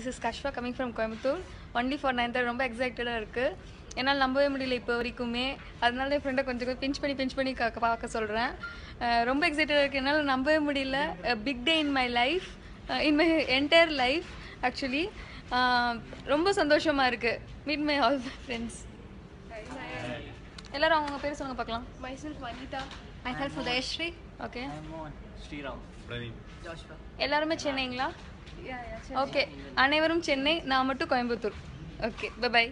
This is Kashva coming from Coimbatore only for nine ரொம்ப எக்ஸைட்டடாக இருக்குது என்னால் நம்பவே முடியல இப்போ வரைக்குமே. அதனால என் ஃப்ரெண்டை கொஞ்சம் கொஞ்சம் பிஞ்ச் பண்ணி பிஞ்ச் பண்ணி க பார்க்க சொல்கிறேன் ரொம்ப எக்ஸைட்டடாக இருக்குது என்னால் நம்பவே முடியல. Big day in my life in my entire life actually ரொம்ப சந்தோஷமாக இருக்குது மீட் மை ஆல் ஃப்ரெண்ட்ஸ் எல்லாரும் அவங்க பேர் சொல்லுங்க பார்க்கலாம். Myself Vanitha myself Udayashri okay Sriram Praveen எல்லாருமே சென்னைங்களா? ஓகே அனைவரும் சென்னை நான் மட்டும் கோயம்புத்தூர். Okay bye